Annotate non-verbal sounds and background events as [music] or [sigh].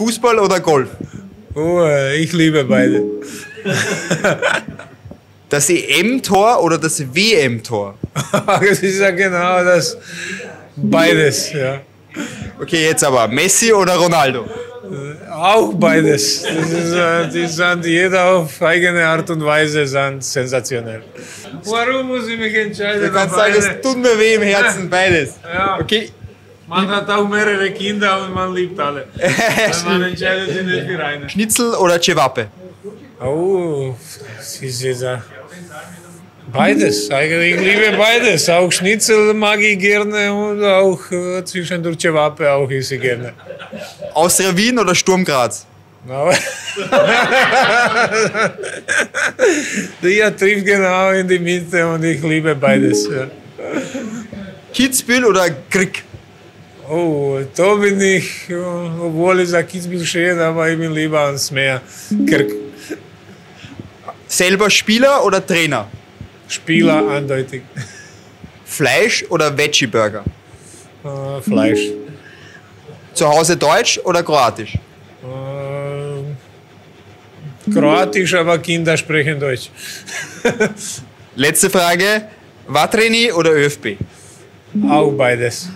Fußball oder Golf? Oh, ich liebe beide. [laughs] Das EM-Tor oder das WM-Tor? [laughs] das ist ja genau das. Beides, ja. Okay, jetzt aber Messi oder Ronaldo? Auch beides. Das ist, äh, die sind jeder auf eigene Art und Weise sind sensationell. Warum muss ich mich entscheiden? Du kannst sagen, es tut mir weh im Herzen, beides. Ja. Okay, Man hat auch mehrere Kinder und man liebt alle. [laughs] man entscheidet sich nicht für eine. Schnitzel oder Cevape? Oh, beides. Eigentlich ich liebe beides. Auch Schnitzel mag ich gerne und auch äh, zwischendurch Cevape auch esse ich gerne. Austria Wien oder Sturm Graz? Aber [laughs] Der trifft genau in die Mitte und ich liebe beides. Ja. Kitzbühel oder Grick? Oh, da bin ich, obwohl es ein Kitzbühel steht, aber ich bin lieber ans Meer. Kirk. Selber Spieler oder Trainer? Spieler eindeutig. Fleisch oder Veggie-Burger? Äh, Fleisch. Zu Hause Deutsch oder Kroatisch? Äh, Kroatisch, aber Kinder sprechen Deutsch. Letzte Frage, Watreni oder ÖFB? Auch beides.